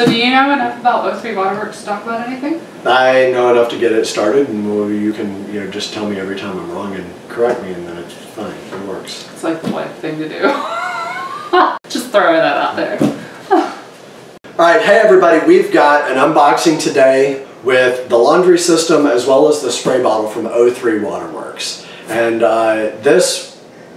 So do you know enough about O3 Waterworks to talk about anything? I know enough to get it started, and well, you can you know just tell me every time I'm wrong and correct me, and then it's fine. It works. It's like the life thing to do. Just throwing that out there. All right, hey everybody, we've got an unboxing today with the laundry system as well as the spray bottle from O3 Waterworks. And uh, this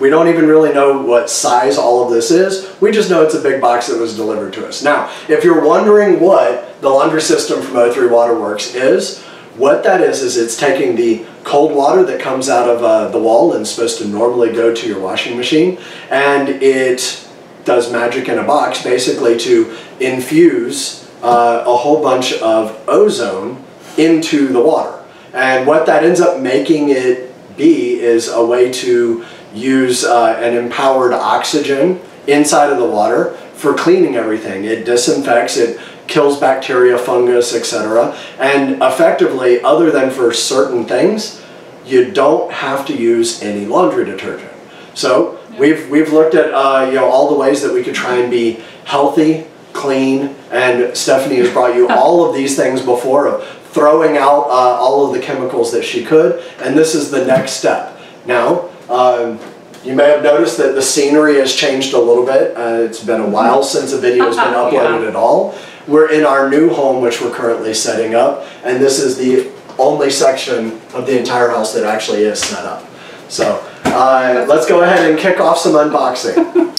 we don't even really know what size all of this is. We just know it's a big box that was delivered to us. Now, if you're wondering what the laundry system from O3 Waterworks is, what that is, is it's taking the cold water that comes out of uh, the wall and is supposed to normally go to your washing machine, and it does magic in a box basically to infuse uh, a whole bunch of ozone into the water. And what that ends up making it be is a way to use uh, an empowered oxygen inside of the water for cleaning everything. It disinfects, it kills bacteria, fungus, etc. And effectively, other than for certain things, you don't have to use any laundry detergent. So we've, we've looked at uh, you know, all the ways that we could try and be healthy, clean, and Stephanie has brought you all of these things before of throwing out uh, all of the chemicals that she could, and this is the next step. Now, um, you may have noticed that the scenery has changed a little bit. Uh, it's been a while since a video has been uploaded yeah. at all. We're in our new home, which we're currently setting up, and this is the only section of the entire house that actually is set up. So uh, let's go ahead and kick off some unboxing.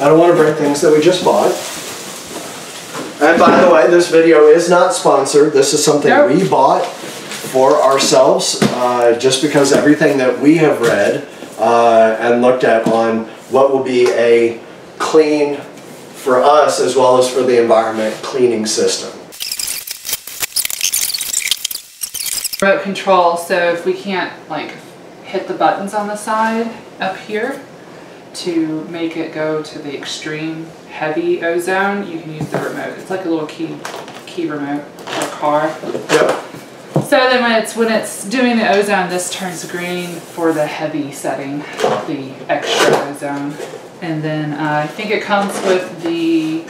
I don't want to break things that we just bought. And by the way, this video is not sponsored. This is something nope. we bought for ourselves, uh, just because everything that we have read uh, and looked at on what will be a clean, for us as well as for the environment, cleaning system. Remote control, so if we can't like hit the buttons on the side up here to make it go to the extreme heavy ozone, you can use the remote. It's like a little key key remote for a car. Yep. So then when it's when it's doing the ozone, this turns green for the heavy setting, the extra ozone. And then uh, I think it comes with the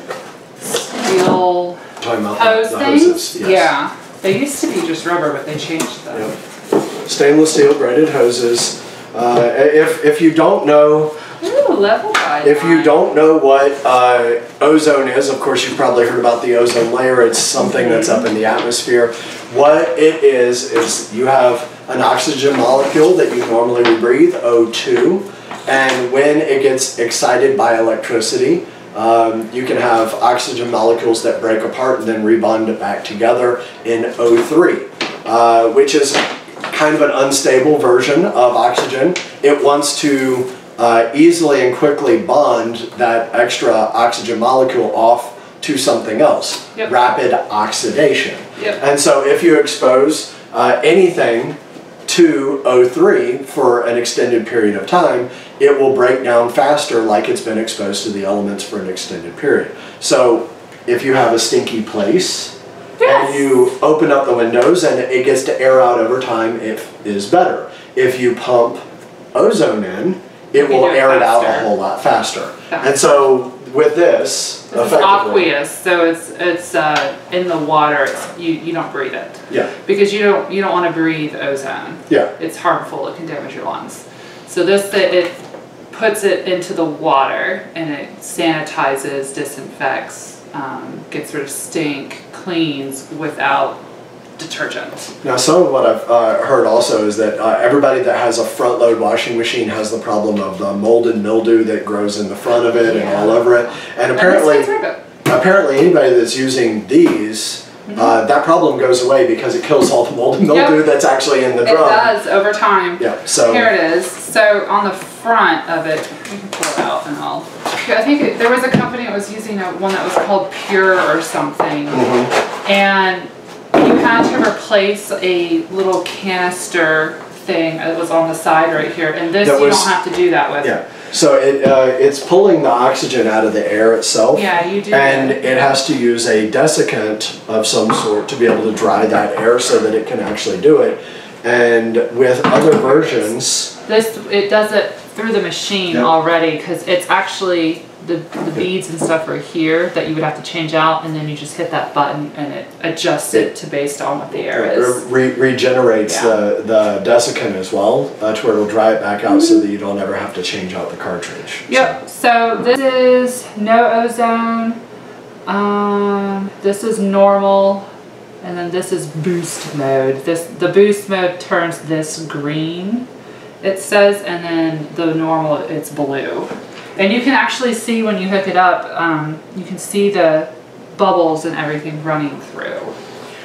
steel hose things. Yes. Yeah. They used to be just rubber, but they changed them. Yep. Stainless steel braided hoses. Uh, if, if you don't know Ooh, level If you don't know what uh, ozone is, of course you've probably heard about the ozone layer. It's something that's up in the atmosphere. What it is, is you have an oxygen molecule that you normally would breathe, O2, and when it gets excited by electricity, um, you can have oxygen molecules that break apart and then rebond back together in O3, uh, which is kind of an unstable version of oxygen. It wants to uh, easily and quickly bond that extra oxygen molecule off to something else. Yep. Rapid oxidation. Yep. And so if you expose uh, anything to O3 for an extended period of time, it will break down faster like it's been exposed to the elements for an extended period. So if you have a stinky place, yes. and you open up the windows and it gets to air out over time, it is better. If you pump ozone in, it will air it out a whole lot faster. And so with this, this is aqueous, so it's it's uh, in the water. It's, you you don't breathe it. Yeah. Because you don't you don't want to breathe ozone. Yeah. It's harmful. It can damage your lungs. So this it puts it into the water and it sanitizes, disinfects, um, gets rid of stink, cleans without detergent. Now, some of what I've uh, heard also is that uh, everybody that has a front load washing machine has the problem of the mold and mildew that grows in the front of it yeah. and all over it. And apparently, and apparently anybody that's using these Mm -hmm. uh, that problem goes away because it kills all the mold and mildew yep. that's actually in the drum. It does over time. Yeah. So here it is. So on the front of it, we can pull it out and I'll. I think it, there was a company that was using a, one that was called Pure or something, mm -hmm. and you had to replace a little canister thing that was on the side right here, and this that you was, don't have to do that with. Yeah. So it uh, it's pulling the oxygen out of the air itself. Yeah, you do. And it has to use a desiccant of some sort to be able to dry that air so that it can actually do it. And with other versions, this it does it through the machine already because it's actually the, the beads and stuff are here that you would have to change out, and then you just hit that button and it adjusts it to based on what the air is. Re- regenerates Yeah. the, the desiccant as well uh, to where it'll dry it back out so that you don't ever have to change out the cartridge. So- Yep, so this is no ozone, um, this is normal, and then this is boost mode. This, the boost mode turns this green, it says, and then the normal, it's blue. And you can actually see when you hook it up, um, you can see the bubbles and everything running through.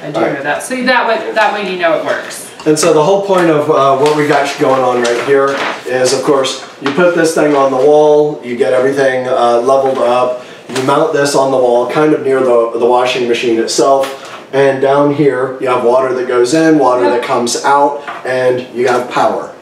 I do know that, so that way, that way you know it works. And so the whole point of uh, what we got going on right here is, of course, you put this thing on the wall, you get everything uh, leveled up, you mount this on the wall, kind of near the, the washing machine itself, and down here you have water that goes in, water that comes out, and you have power.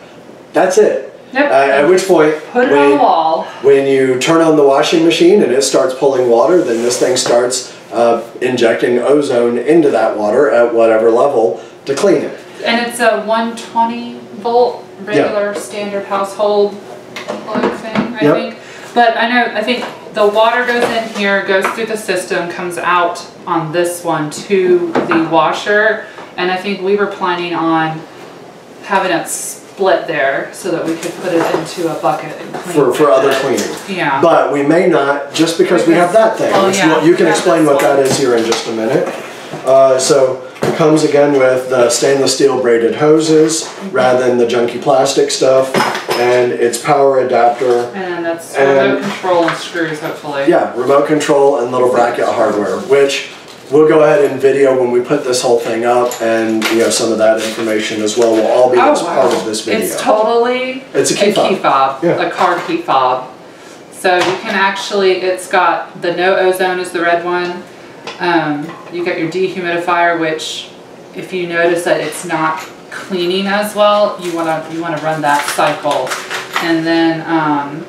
That's it. Yep. Uh, at which point, Put it on when- the wall. when you turn on the washing machine and it starts pulling water, then this thing starts uh, injecting ozone into that water at whatever level to clean it. And it's a 120 volt regular standard household plug thing, I Yep. think. But I know, I think the water goes in here, goes through the system, comes out on this one to the washer. And I think we were planning on having it split there so that we could put it into a bucket and clean. For, for other cleaning. Yeah. But we may not, just because we have that thing, Oh, which yeah, you can explain what that is here in just a minute. Uh, so it comes again with the stainless steel braided hoses Mm-hmm. rather than the junky plastic stuff, and its power adapter. And that's And- remote control and screws, hopefully. Yeah, remote control and little bracket hardware, which we'll go ahead and video when we put this whole thing up, and you know some of that information as well will all be Oh, as part of this video. It's totally It's a key fob. fob, Yeah. a car key fob. So you can actually, it's got the no ozone is the red one. Um, you got your dehumidifier, which if you notice that it's not cleaning as well, you wanna you wanna run that cycle. And then um,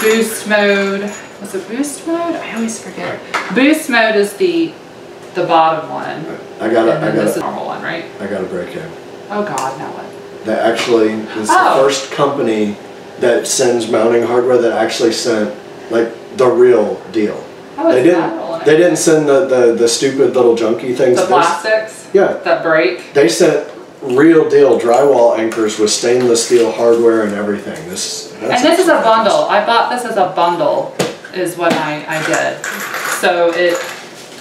boost mode. Was it boost mode? I always forget. Boost mode is the the bottom one. I got a, I this got is a, normal one, right? I got a break in. Oh God, now what? That actually is the Oh. first company that sends mounting hardware that actually sent like the real deal. How They didn't. They didn't send the, the, the stupid little junky things. The plastics Yeah, that break. they sent real deal drywall anchors with stainless steel hardware and everything. This. And this is a bundle. I bought this as a bundle, is what I, I did. So it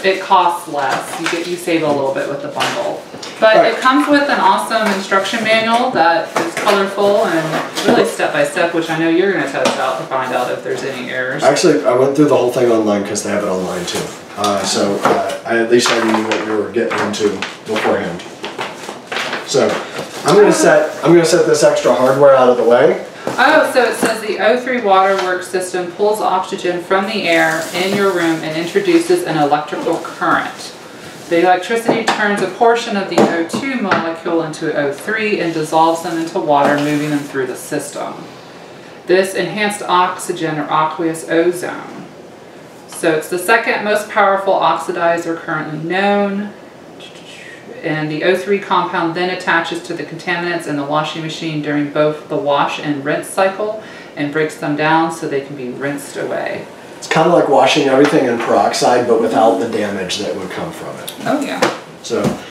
it costs less. You get you save a little bit with the bundle. But Right. it comes with an awesome instruction manual that is colorful and really step by step, which I know you're gonna test out to find out if there's any errors. Actually, I went through the whole thing online because they have it online too. Uh, so uh, I, at least I knew what we were getting into beforehand. So I'm gonna set I'm gonna set this extra hardware out of the way. Oh, so it says the O3 water waterworks system pulls oxygen from the air in your room and introduces an electrical current. The electricity turns a portion of the O2 molecule into O3 and dissolves them into water, moving them through the system. This enhanced oxygen or aqueous ozone. So it's the second most powerful oxidizer currently known. And the O3 compound then attaches to the contaminants in the washing machine during both the wash and rinse cycle and breaks them down so they can be rinsed away. It's kind of like washing everything in peroxide, but without the damage that would come from it. Oh yeah. So